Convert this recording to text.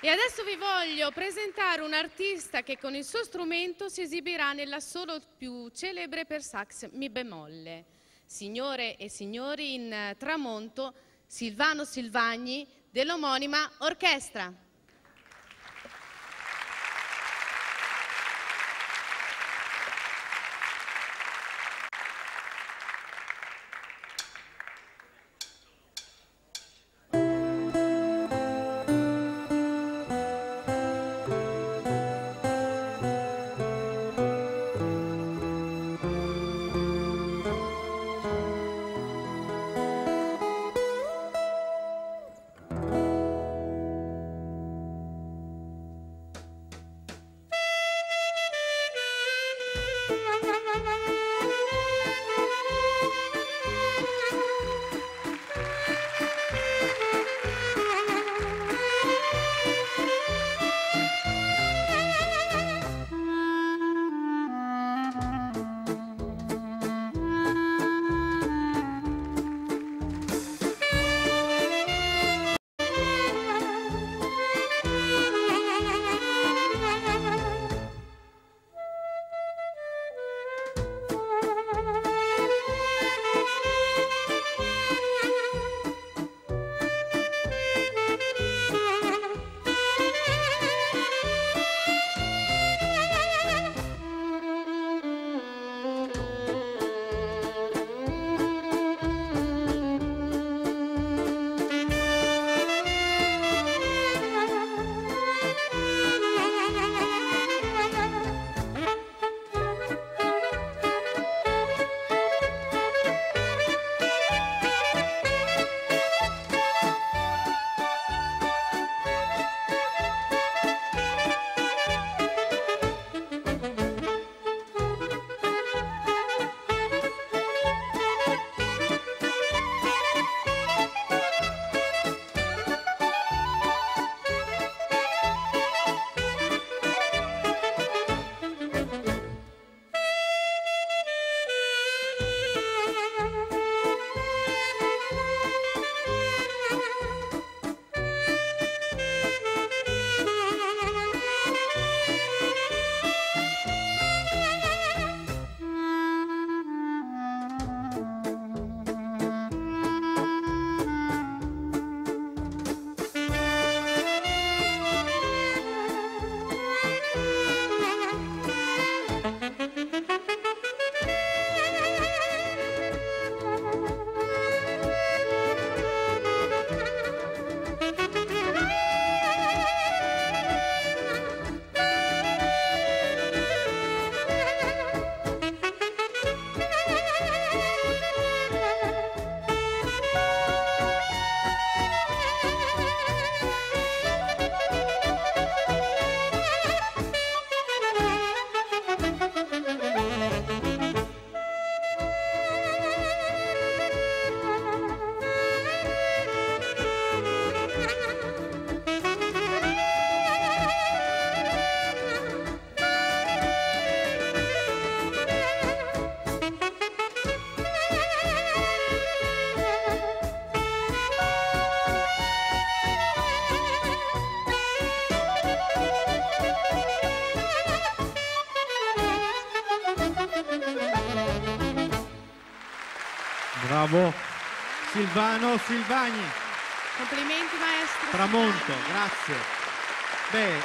E adesso vi voglio presentare un artista che con il suo strumento si esibirà nella solo più celebre per sax mi bemolle. Signore e signori, in tramonto Silvano Silvagni dell'omonima orchestra. Bravo. Silvano Silvagni. Complimenti maestro. Tramonto, grazie. Beh,